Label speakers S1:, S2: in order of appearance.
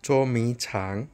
S1: 捉迷藏。